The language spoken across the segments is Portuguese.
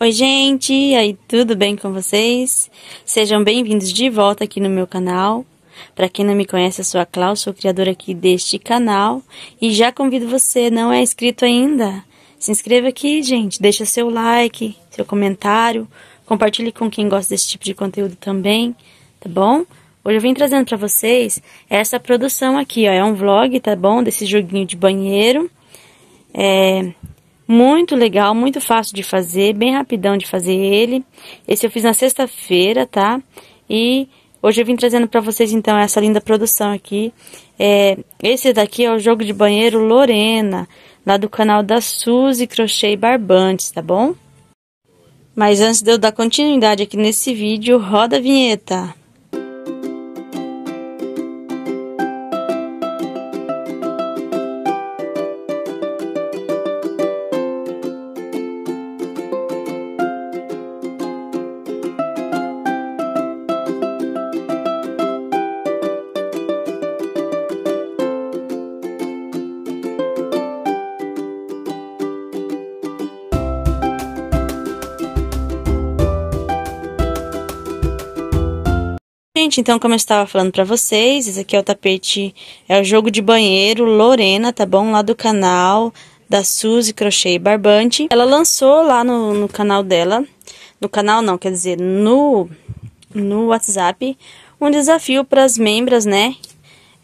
Oi, gente! Aí, tudo bem com vocês? Sejam bem-vindos de volta aqui no meu canal. Para quem não me conhece, eu sou a Cláudia, sou criadora aqui deste canal. E já convido você, não é inscrito ainda? Se inscreva aqui, gente, deixa seu like, seu comentário, compartilhe com quem gosta desse tipo de conteúdo também, tá bom? Hoje eu vim trazendo para vocês essa produção aqui, ó, é um vlog, tá bom? Desse joguinho de banheiro. É muito legal, muito fácil de fazer, bem rapidão de fazer ele. Esse eu fiz na sexta-feira, tá? E hoje eu vim trazendo para vocês então essa linda produção aqui. É, esse daqui é o jogo de banheiro Lorena, lá do canal da Suzy Crochê e Barbantes, tá bom? Mas antes de eu dar continuidade aqui nesse vídeo, roda a vinheta. Gente, então como eu estava falando para vocês, esse aqui é o tapete, é o jogo de banheiro Lorena, tá bom? Lá do canal da Suzy Crochê e Barbante. Ela lançou lá no, no canal dela, no canal não, quer dizer, no, no WhatsApp, um desafio para as membras, né?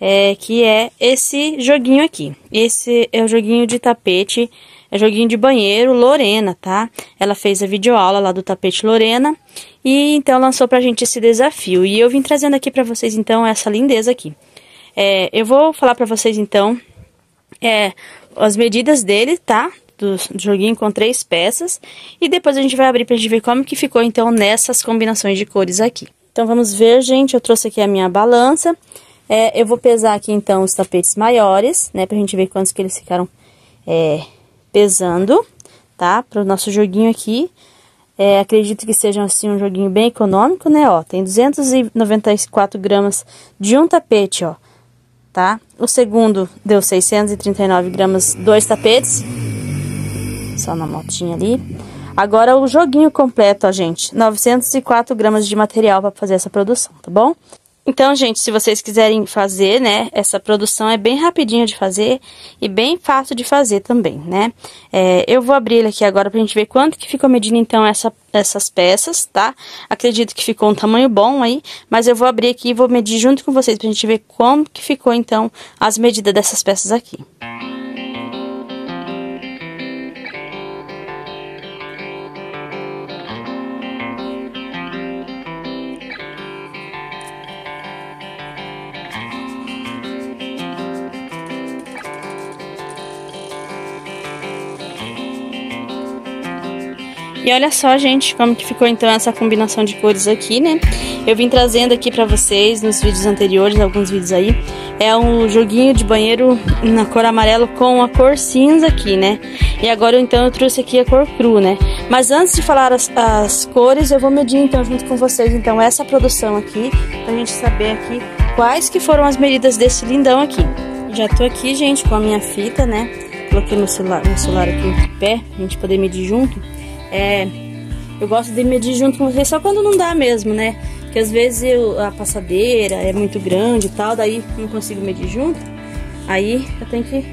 É, que é esse joguinho aqui. Esse é o joguinho de tapete é joguinho de banheiro Lorena, tá? Ela fez a videoaula lá do tapete Lorena e então lançou pra gente esse desafio. E eu vim trazendo aqui pra vocês então essa lindeza aqui. É, eu vou falar pra vocês então é, as medidas dele, tá? Do, joguinho com três peças. E depois a gente vai abrir pra gente ver como que ficou então nessas combinações de cores aqui. Então vamos ver, gente. Eu trouxe aqui a minha balança. É, eu vou pesar aqui então os tapetes maiores, né? Pra gente ver quantos que eles ficaram é, pesando, tá? Para o nosso joguinho aqui. É, acredito que seja assim um joguinho bem econômico, né? Ó, tem 294 gramas de um tapete, ó, tá? O segundo deu 639 gramas, dois tapetes. Só na motinha ali. Agora o joguinho completo, ó, gente. 904 gramas de material para fazer essa produção, tá bom? Então, gente, se vocês quiserem fazer, né, essa produção é bem rapidinho de fazer e bem fácil de fazer também, né? É, eu vou abrir ele aqui agora pra gente ver quanto que ficou medindo, então, essa, essas peças, tá? Acredito que ficou um tamanho bom aí, mas eu vou abrir aqui e vou medir junto com vocês pra gente ver como que ficou, então, as medidas dessas peças aqui. E olha só, gente, como que ficou então essa combinação de cores aqui, né? Eu vim trazendo aqui pra vocês nos vídeos anteriores, alguns vídeos aí. É um joguinho de banheiro na cor amarelo com a cor cinza aqui, né? E agora então eu trouxe aqui a cor cru, né? Mas antes de falar as, as cores, eu vou medir então junto com vocês então essa produção aqui, pra gente saber aqui quais que foram as medidas desse lindão aqui. Já tô aqui, gente, com a minha fita, né? Coloquei no celular, no celular aqui em pé, pra gente poder medir junto. É, eu gosto de medir junto com vocês só quando não dá mesmo, né? Porque às vezes eu, a passadeira é muito grande e tal, daí não consigo medir junto. Aí eu tenho que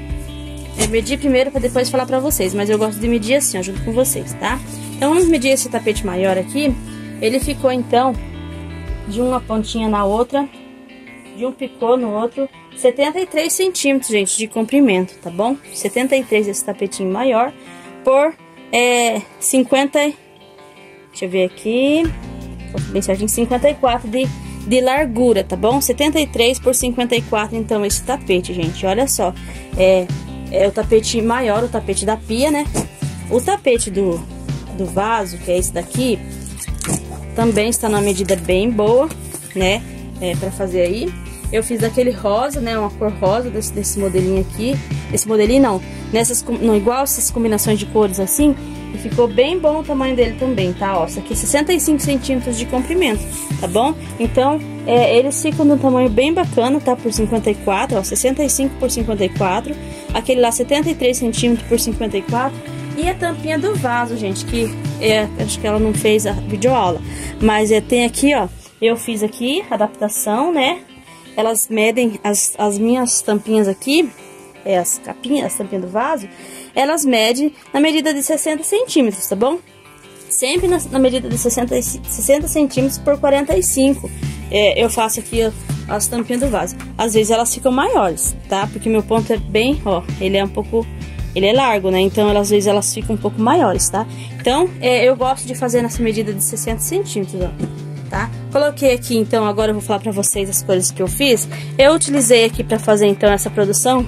é, medir primeiro para depois falar pra vocês. Mas eu gosto de medir assim, ó, junto com vocês, tá? Então vamos medir esse tapete maior aqui. Ele ficou então de uma pontinha na outra, de um picô no outro, 73 centímetros, gente, de comprimento, tá bom? 73 esse tapetinho maior por é 50. Deixa eu ver aqui. Bem certinho, 54 de, de largura, tá bom? 73 por 54, então, esse tapete, gente. Olha só. É, é o tapete maior, o tapete da pia, né? O tapete do, do vaso, que é esse daqui, também está numa medida bem boa, né? É, pra fazer aí. Eu fiz daquele rosa, né? Uma cor rosa desse, desse modelinho aqui. Esse modelinho não. Nessas, não igual essas combinações de cores assim. E ficou bem bom o tamanho dele também, tá? Ó, isso aqui é 65 centímetros de comprimento, tá bom? Então, é, eles ficam no tamanho bem bacana, tá? Por 54, ó, 65 por 54. Aquele lá, 73 centímetros por 54. E a tampinha do vaso, gente, que é, acho que ela não fez a videoaula. Mas é, tem aqui, ó, eu fiz aqui adaptação, né? Elas medem as, as minhas tampinhas aqui, é, as capinhas, as tampinhas do vaso, elas medem na medida de 60 centímetros, tá bom? Sempre na, na medida de 60, 60 centímetros por 45. É, eu faço aqui as tampinhas do vaso. Às vezes elas ficam maiores, tá? Porque meu ponto é bem, ó, ele é um pouco ele é largo, né? Então, às vezes elas ficam um pouco maiores, tá? Então, é, eu gosto de fazer nessa medida de 60 centímetros, ó. Tá? Coloquei aqui, então, agora eu vou falar pra vocês as coisas que eu fiz. Eu utilizei aqui pra fazer, então, essa produção,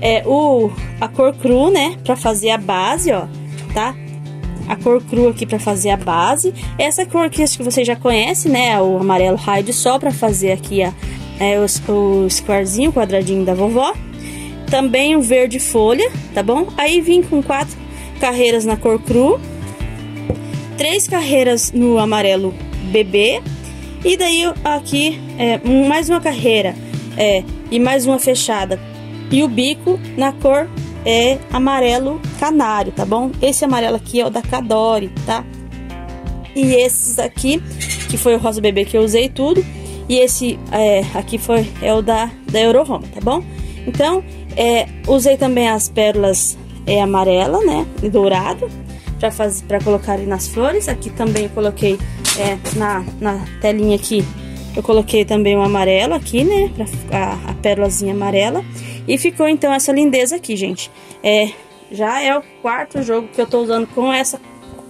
é, o, a cor cru, né? Pra fazer a base, ó, tá? A cor cru aqui pra fazer a base. Essa cor aqui, acho que vocês já conhecem, né? O amarelo raio de sol pra fazer aqui a, é, o, o squarezinho, o quadradinho da vovó também o verde folha, tá bom? Aí vim com quatro carreiras na cor cru, três carreiras no amarelo bebê, e daí aqui é, mais uma carreira é, e mais uma fechada, e o bico na cor é amarelo canário, tá bom? Esse amarelo aqui é o da Cadore, tá? E esses aqui, que foi o rosa bebê que eu usei tudo, e esse é, aqui foi é o da, da Eurohome, tá bom? Então, é, usei também as pérolas é, amarela, né, e dourado, para colocar nas flores. Aqui também coloquei é, na, na telinha aqui, eu coloquei também o amarelo aqui, né, a, a pérolazinha amarela. E ficou então essa lindeza aqui, gente. É, já é o quarto jogo que eu tô usando com essa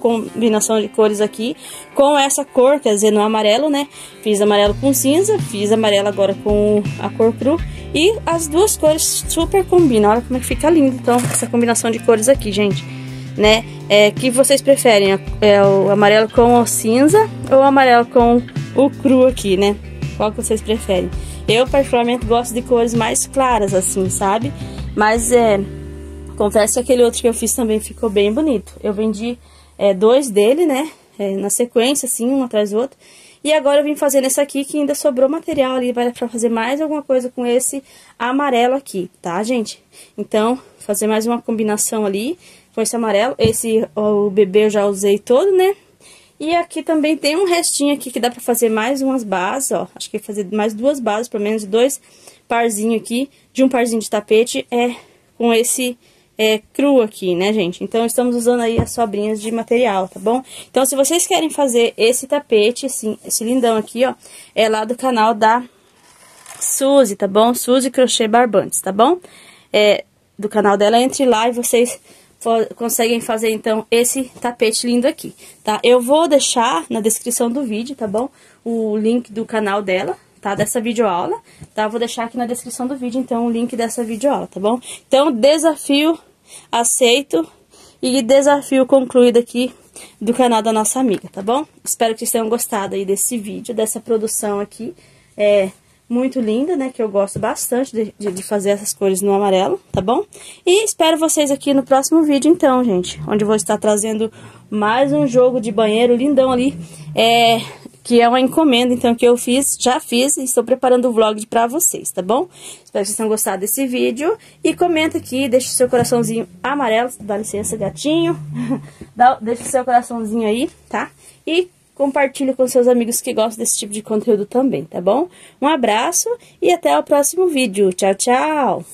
combinação de cores aqui com essa cor, quer dizer, no amarelo, né? Fiz amarelo com cinza, fiz amarelo agora com a cor cru e as duas cores super combinam. Olha como é que fica lindo, então, essa combinação de cores aqui, gente. Né? É, que vocês preferem? É o amarelo com o cinza ou o amarelo com o cru aqui, né? Qual que vocês preferem? Eu, particularmente, gosto de cores mais claras, assim, sabe? Mas, é... Confesso que aquele outro que eu fiz também ficou bem bonito. Eu vendi é, dois dele, né? É, na sequência, assim, um atrás do outro. E agora eu vim fazendo esse aqui, que ainda sobrou material ali para fazer mais alguma coisa com esse amarelo aqui, tá, gente? Então, fazer mais uma combinação ali esse amarelo. Esse, o bebê eu já usei todo, né? E aqui também tem um restinho aqui que dá pra fazer mais umas bases, ó. Acho que fazer mais duas bases, pelo menos dois parzinhos aqui, de um parzinho de tapete, é com esse é, cru aqui, né, gente? Então, estamos usando aí as sobrinhas de material, tá bom? Então, se vocês querem fazer esse tapete, assim, esse lindão aqui, ó, é lá do canal da Suzy, tá bom? Suzy Crochê Barbantes, tá bom? É, do canal dela, entre lá e vocês conseguem fazer, então, esse tapete lindo aqui, tá? Eu vou deixar na descrição do vídeo, tá bom? O link do canal dela, tá? Dessa videoaula, tá? Vou deixar aqui na descrição do vídeo, então, o link dessa videoaula, tá bom? Então, desafio aceito e desafio concluído aqui do canal da nossa amiga, tá bom? Espero que vocês tenham gostado aí desse vídeo, dessa produção aqui, é muito linda, né? Que eu gosto bastante de, de, de, fazer essas cores no amarelo, tá bom? E espero vocês aqui no próximo vídeo, então, gente, onde eu vou estar trazendo mais um jogo de banheiro lindão ali, é que é uma encomenda, então, que eu fiz, já fiz e estou preparando o vlog para vocês, tá bom? Espero que vocês tenham gostado desse vídeo e comenta aqui, deixa o seu coraçãozinho amarelo, dá licença, gatinho, dá, deixa o seu coraçãozinho aí, tá? E compartilhe com seus amigos que gostam desse tipo de conteúdo também, tá bom? Um abraço e até o próximo vídeo. Tchau, tchau!